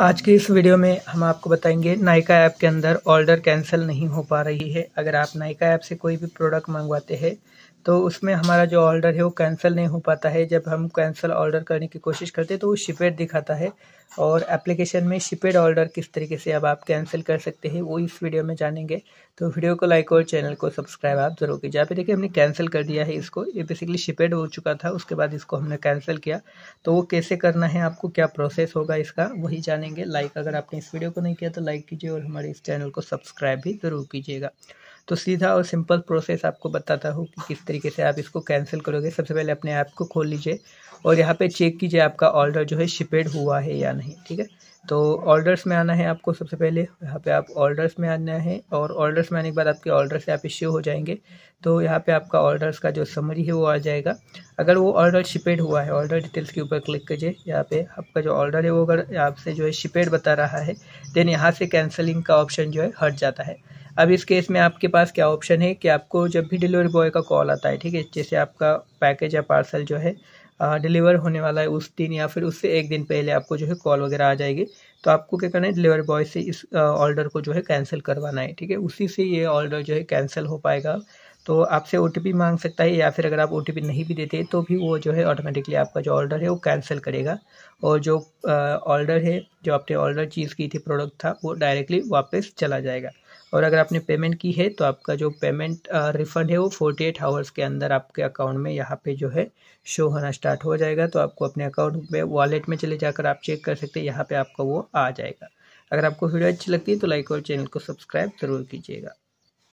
आज के इस वीडियो में हम आपको बताएँगे नायका ऐप के अंदर ऑर्डर कैंसिल नहीं हो पा रही है। अगर आप नायका ऐप से कोई भी प्रोडक्ट मंगवाते हैं तो उसमें हमारा जो ऑर्डर है वो कैंसिल नहीं हो पाता है। जब हम कैंसिल ऑर्डर करने की कोशिश करते हैं तो वो शिपेड दिखाता है। और एप्लीकेशन में शिपेड ऑर्डर किस तरीके से अब आप कैंसिल कर सकते हैं, वो इस वीडियो में जानेंगे। तो वीडियो को लाइक और चैनल को सब्सक्राइब आप ज़रूर कीजिए। यहाँ पे देखिए, हमने कैंसिल कर दिया है इसको। ये बेसिकली शिपेड हो चुका था, उसके बाद इसको हमने कैंसिल किया। तो वो कैसे करना है, आपको क्या प्रोसेस होगा इसका, वही जानेंगे। लाइक अगर आपने इस वीडियो को नहीं किया तो लाइक कीजिए और हमारे इस चैनल को सब्सक्राइब भी ज़रूर कीजिएगा। तो सीधा और सिंपल प्रोसेस आपको बताता हूँ कि किस तरीके से आप इसको कैंसिल करोगे। सबसे पहले अपने ऐप को खोल लीजिए और यहाँ पे चेक कीजिए आपका ऑर्डर जो है शिपेड हुआ है या नहीं, ठीक है? तो ऑर्डर्स में आना है आपको सबसे पहले, यहाँ पे आप ऑर्डर्स में आना है और ऑर्डर्स में आने के बाद आपके ऑर्डर से आप इश्यू हो जाएँगे। तो यहाँ पे आपका ऑर्डर्स का जो समरी है वो आ जाएगा। अगर वो ऑर्डर शिपेड हुआ है, ऑर्डर डिटेल्स के ऊपर क्लिक कीजिए। यहाँ पे आपका जो ऑर्डर है वो अगर आपसे जो है शिपेड बता रहा है, देन यहाँ से कैंसलिंग का ऑप्शन जो है हट जाता है। अब इस केस में आपके पास क्या ऑप्शन है कि आपको जब भी डिलीवरी बॉय का कॉल आता है, ठीक है, जैसे आपका पैकेज या पार्सल जो है डिलीवर होने वाला है उस दिन या फिर उससे एक दिन पहले आपको जो है कॉल वगैरह आ जाएगी तो आपको क्या करना है डिलीवरी बॉय से इस ऑर्डर को जो है कैंसिल करवाना है, ठीक है, उसी से ये ऑर्डर जो है कैंसिल हो पाएगा। तो आपसे ओटीपी मांग सकता है या फिर अगर आप ओटीपी नहीं भी देते तो भी वो जो है ऑटोमेटिकली आपका जो ऑर्डर है वो कैंसिल करेगा। और जो ऑर्डर है, जो आपने ऑर्डर चीज़ की थी प्रोडक्ट था, वो डायरेक्टली वापस चला जाएगा। और अगर आपने पेमेंट की है तो आपका जो पेमेंट रिफ़ंड है वो फोर्टी एट आवर्स के अंदर आपके अकाउंट में यहाँ पे जो है शो होना स्टार्ट हो जाएगा। तो आपको अपने अकाउंट में वॉलेट में चले जाकर आप चेक कर सकते हैं, यहाँ पे आपका वो आ जाएगा। अगर आपको वीडियो अच्छी लगती है तो लाइक और चैनल को सब्सक्राइब ज़रूर कीजिएगा।